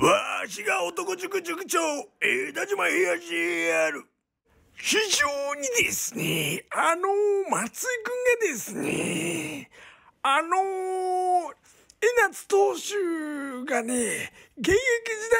わしが男塾塾長、枝島東ある。非常にですね、あの松井くんがですね、あの江夏投手がね、現役時代、